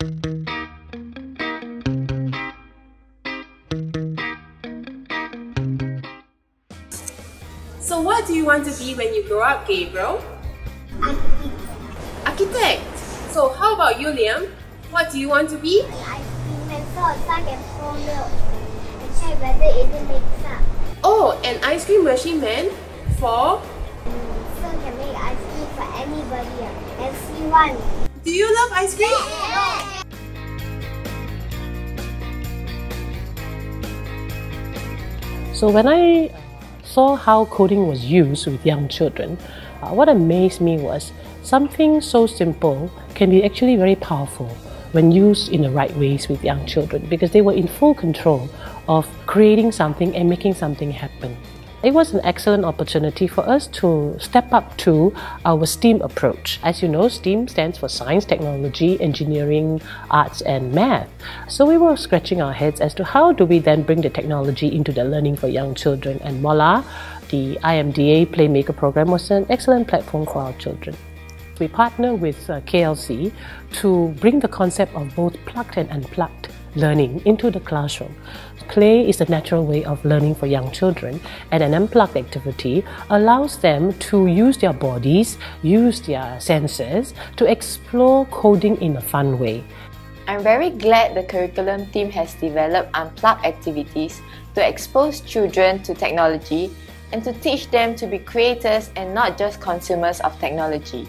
So what do you want to be when you grow up, Gabriel? Architect. So how about you, Liam? What do you want to be? ice cream and salt, suck and pour milk and check whether it makes up. Oh, an ice cream machine man for So can make ice cream for anybody uh, and see one. Do you love ice cream? So when I saw how coding was used with young children, uh, what amazed me was something so simple can be actually very powerful when used in the right ways with young children because they were in full control of creating something and making something happen. It was an excellent opportunity for us to step up to our STEAM approach. As you know, STEAM stands for science, technology, engineering, arts, and math. So we were scratching our heads as to how do we then bring the technology into the learning for young children. And voila, the IMDA Playmaker program was an excellent platform for our children. We partner with uh, KLC to bring the concept of both plugged and unplugged learning into the classroom. Play is a natural way of learning for young children, and an unplugged activity allows them to use their bodies, use their senses to explore coding in a fun way. I'm very glad the curriculum team has developed unplugged activities to expose children to technology and to teach them to be creators and not just consumers of technology.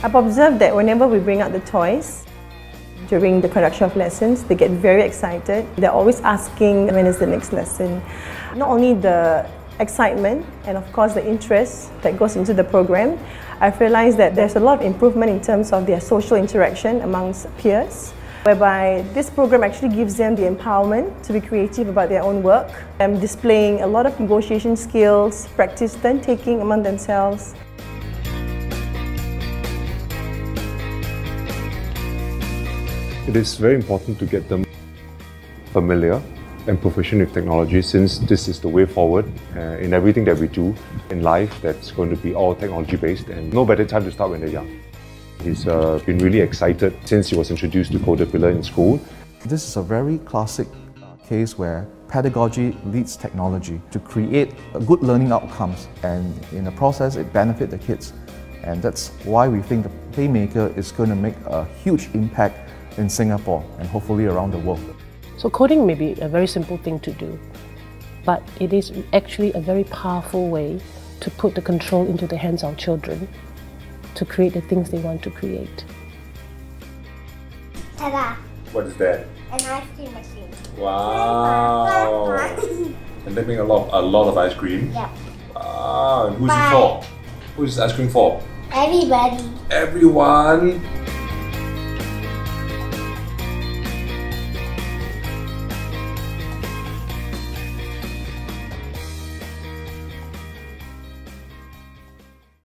I've observed that whenever we bring out the toys during the conduction of lessons, they get very excited. They're always asking when is the next lesson. Not only the excitement and of course the interest that goes into the program, I've realized that there's a lot of improvement in terms of their social interaction amongst peers whereby this program actually gives them the empowerment to be creative about their own work and displaying a lot of negotiation skills, practice then taking among themselves. It is very important to get them familiar and proficient with technology since this is the way forward uh, in everything that we do in life that's going to be all technology based and no better time to start when they're young. He's uh, been really excited since he was introduced to Code-a-pillar in school. This is a very classic uh, case where pedagogy leads technology to create good learning outcomes and in the process it benefits the kids and that's why we think the Playmaker is going to make a huge impact in Singapore and hopefully around the world. So coding may be a very simple thing to do, but it is actually a very powerful way to put the control into the hands of children to create the things they want to create. Ta-da! What is that? An ice cream machine. Wow! and they make a lot, a lot of ice cream. Yeah. Wow! And who's Bye. it for? Who's this ice cream for? Everybody. Everyone.